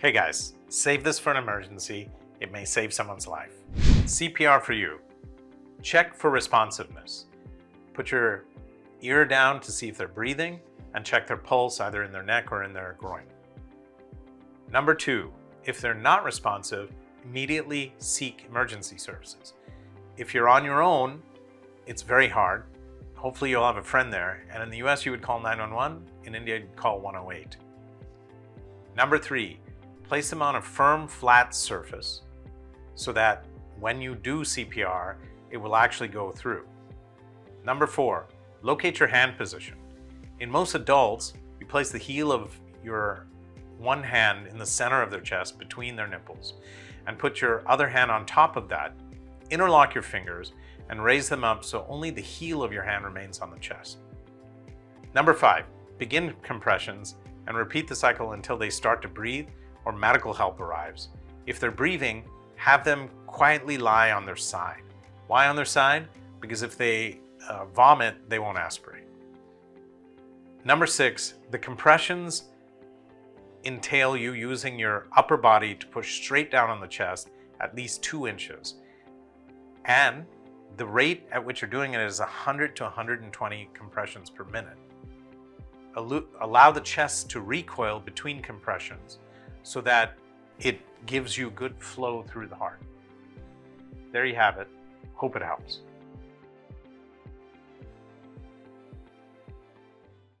Okay guys, save this for an emergency. It may save someone's life. CPR for you. Check for responsiveness. Put your ear down to see if they're breathing and check their pulse either in their neck or in their groin. Number two, if they're not responsive, immediately seek emergency services. If you're on your own, it's very hard. Hopefully you'll have a friend there. And in the US, you would call 911. In India, you'd call 108. Number three, place them on a firm, flat surface so that when you do CPR, it will actually go through. Number four, locate your hand position. In most adults, you place the heel of your one hand in the center of their chest between their nipples and put your other hand on top of that. Interlock your fingers and raise them up so only the heel of your hand remains on the chest. Number five, begin compressions and repeat the cycle until they start to breathe or medical help arrives. If they're breathing, have them quietly lie on their side. Why on their side? Because if they uh, vomit, they won't aspirate. Number six, the compressions entail you using your upper body to push straight down on the chest at least two inches. And the rate at which you're doing it is 100 to 120 compressions per minute. Allow the chest to recoil between compressions so that it gives you good flow through the heart. There you have it. Hope it helps.